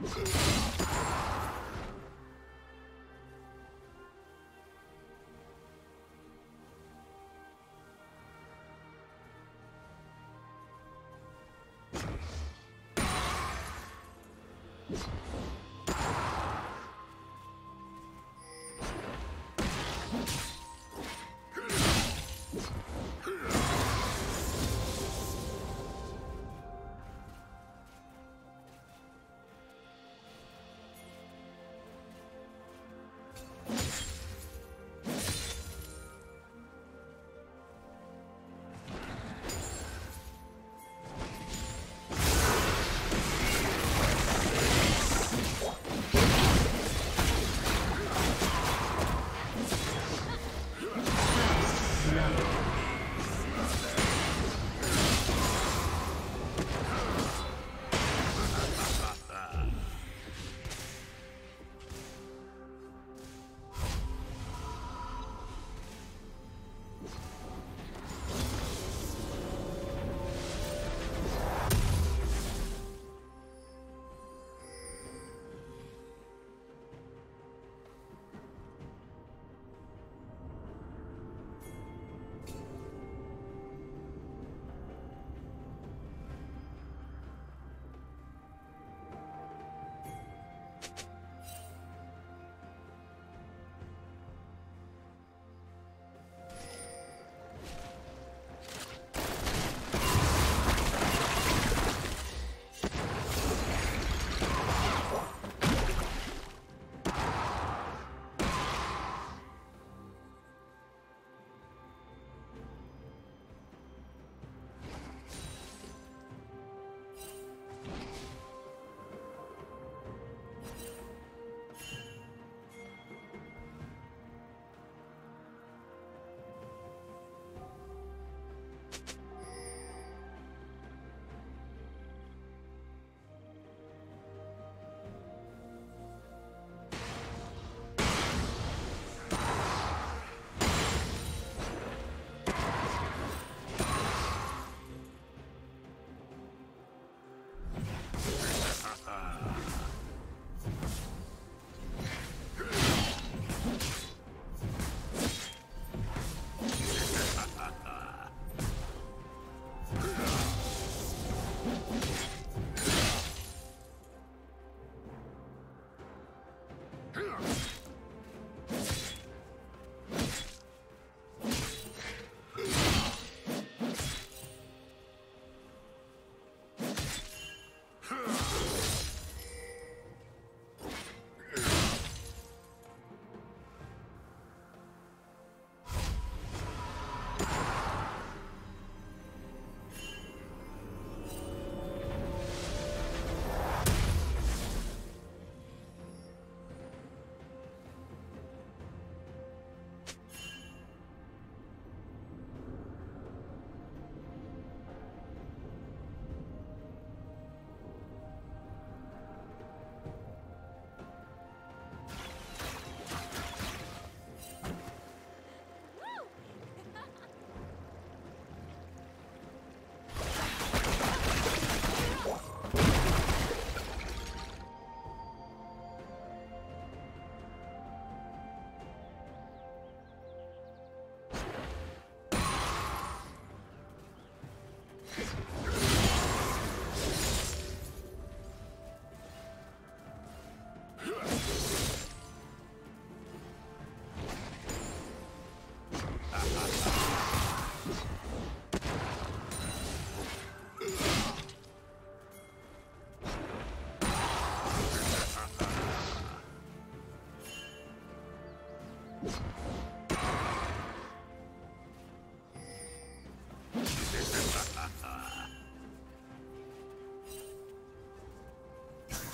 you.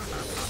Ha ha ha!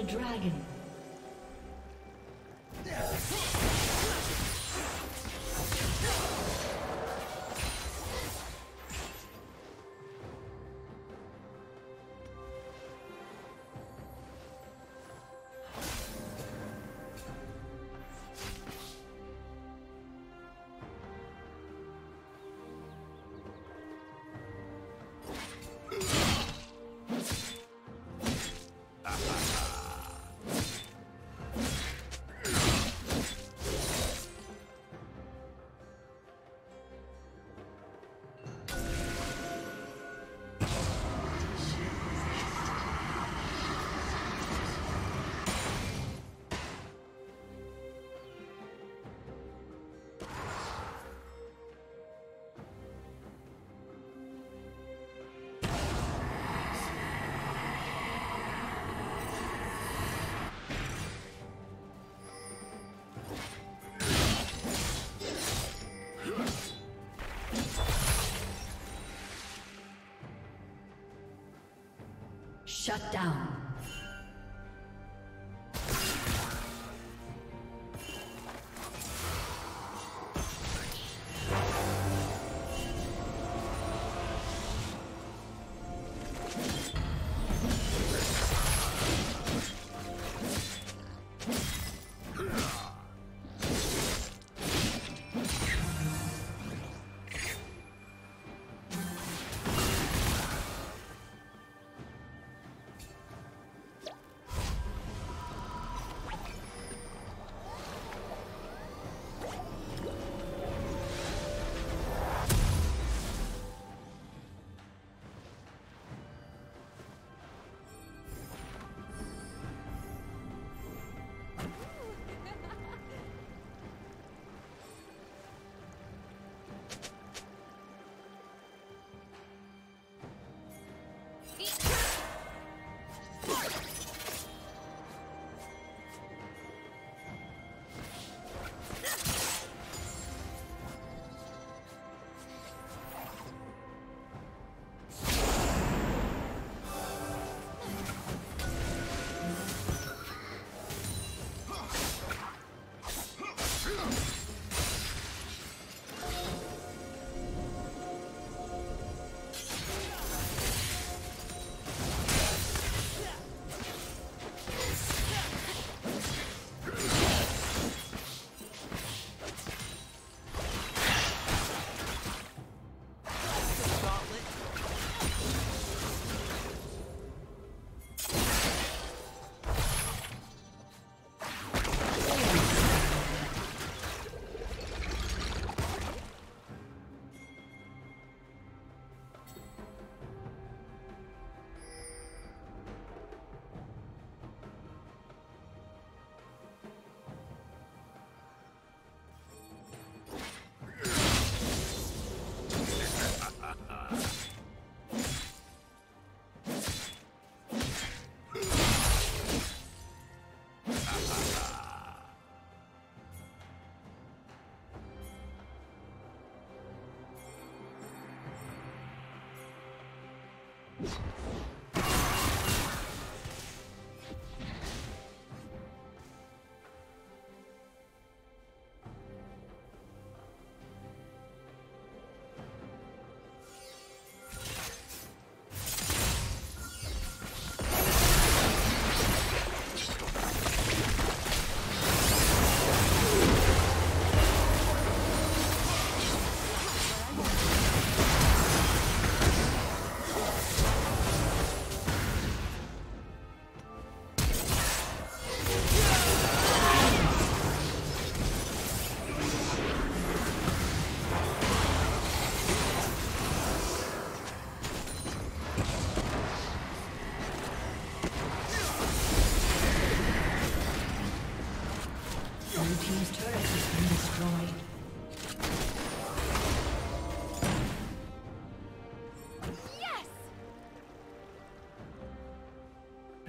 The dragon. Shut down.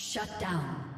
Shut down.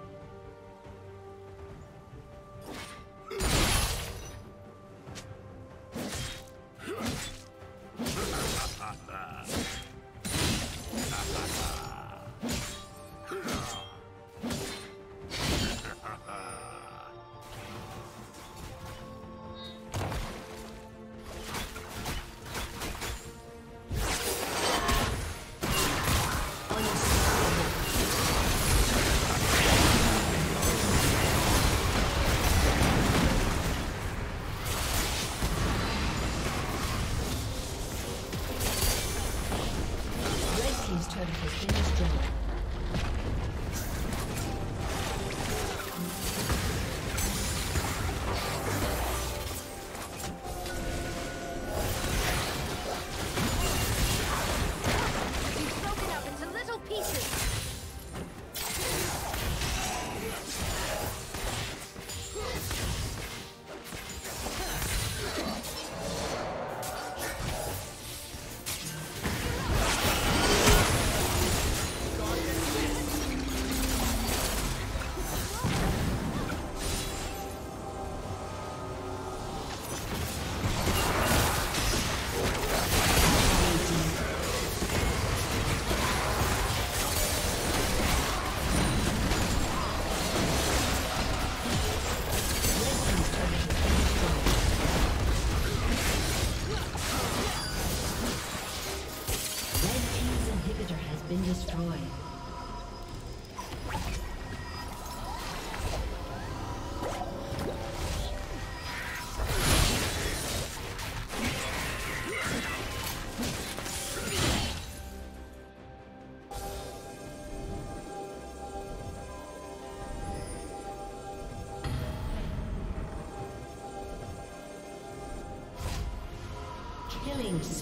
Killing